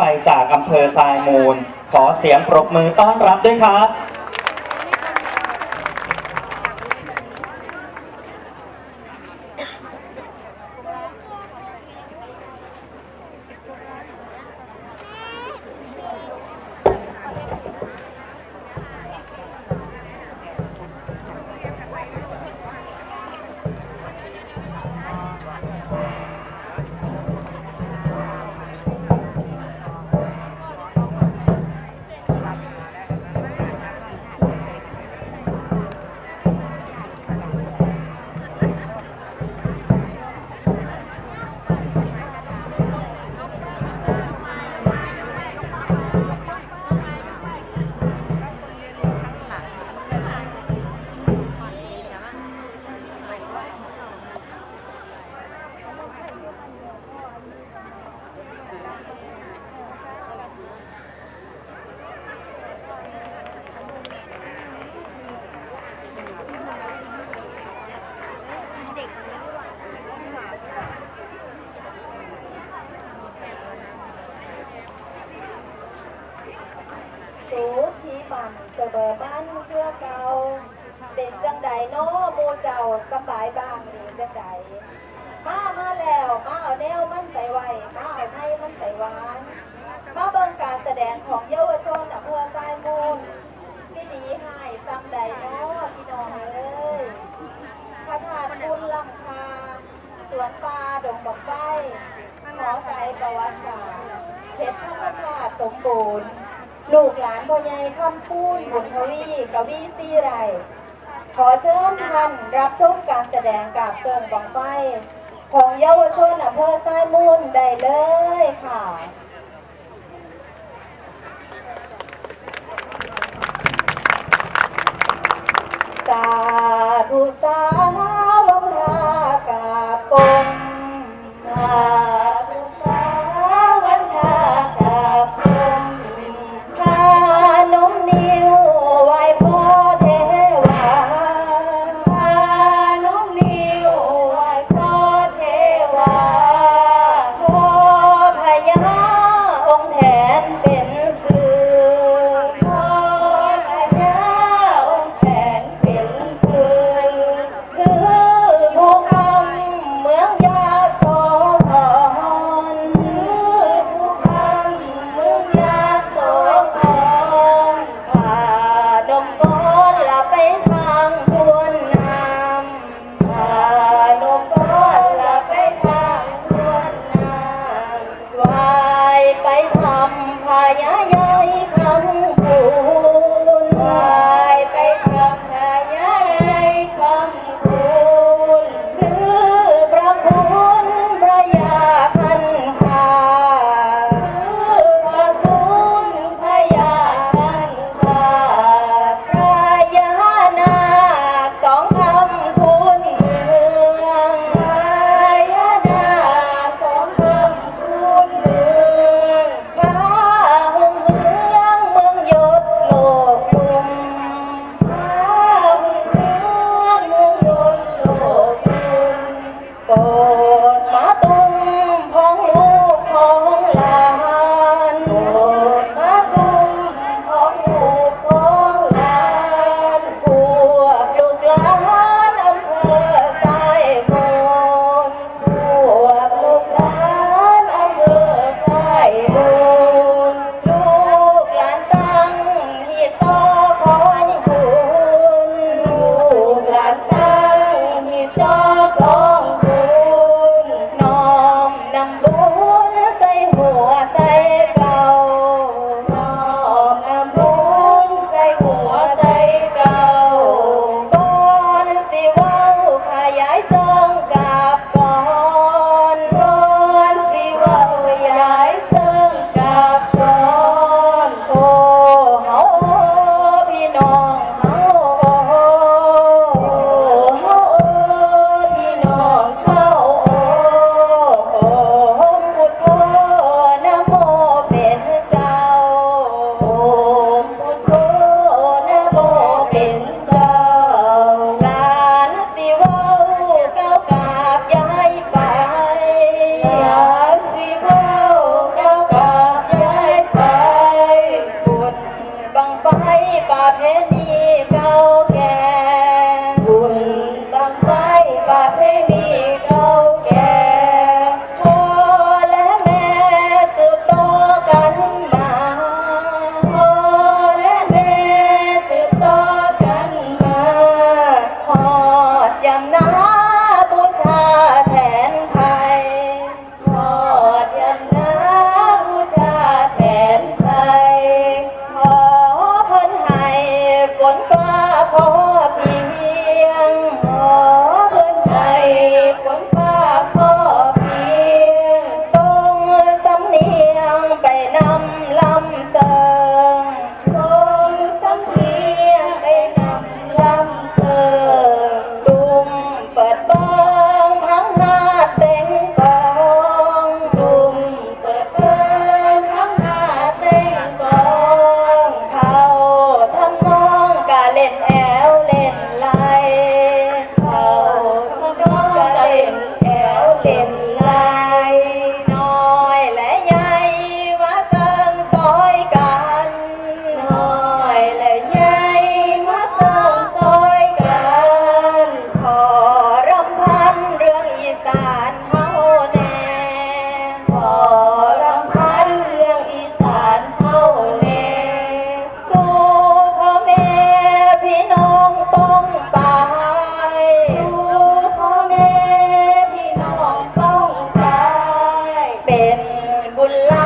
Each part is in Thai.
ไปจากอำเภอทรายมูล ขอเสียงปรบมือต้อนรับด้วยครับ เสบอบ้านเพื่อเก่าเป็นจังใดเน้อมูเจ้าสบายบ้างหรือจังใดมามาแล้วมาเอาแนวมันไปไวมาเอาให้มันไปหวานมาเบิ่งการแสดงของเยาวชนอำเภอทรายมูลที่ดีให้จำใดเน้อพี่น้องเอ้ยพระธาตุบุญลำคาสวนป่าดงบักไฟหอใจประวัติศาสตร์เพชรธรรมชาติสมบูรณ์ ลูกหลานพ่อใหญ่คำพูนบุญทวีกวีซีไร ขอเชิญท่านรับชมการแสดงกับเสิงบังไฟ ของเยาวชนอำเภอทรายมูลได้เลยค่ะสาธุสาว oh. volar.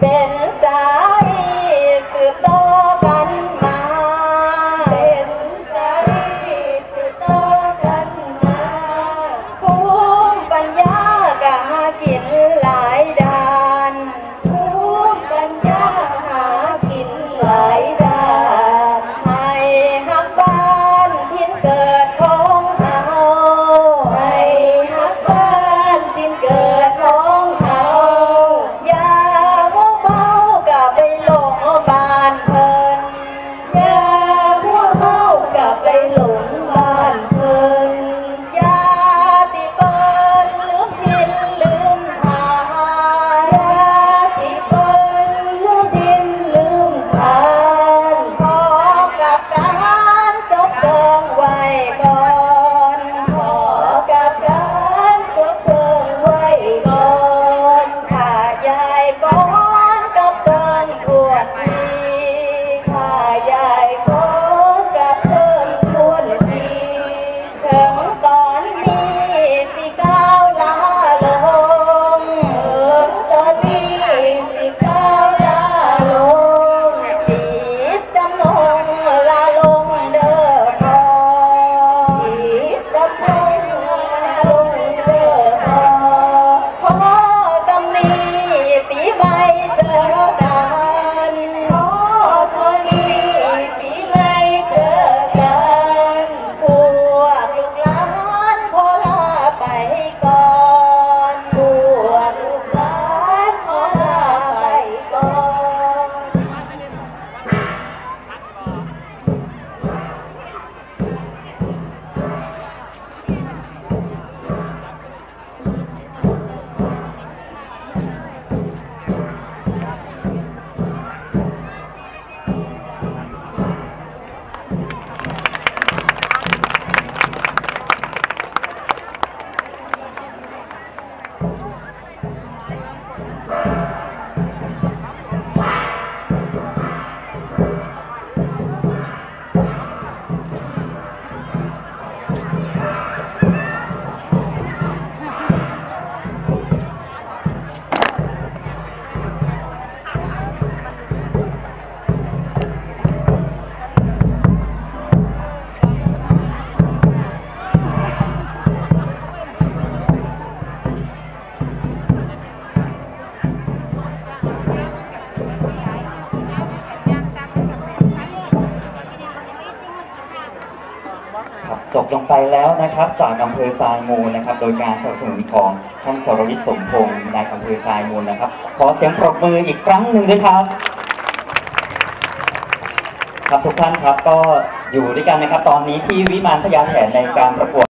Then บลงไปแล้วนะครับ จากอำเภอทรายมูลนะครับ โดยการสนับสนุนของท่านสรวิทย์สมพงศ์นายอำเภอทรายมูลนะครับ ขอเสียงปรบมืออีกครั้งหนึ่งด้วยครับ ครับทุกท่านครับก็อยู่ด้วยกันนะครับ ตอนนี้ที่วิมานพญาแถนในการประกวด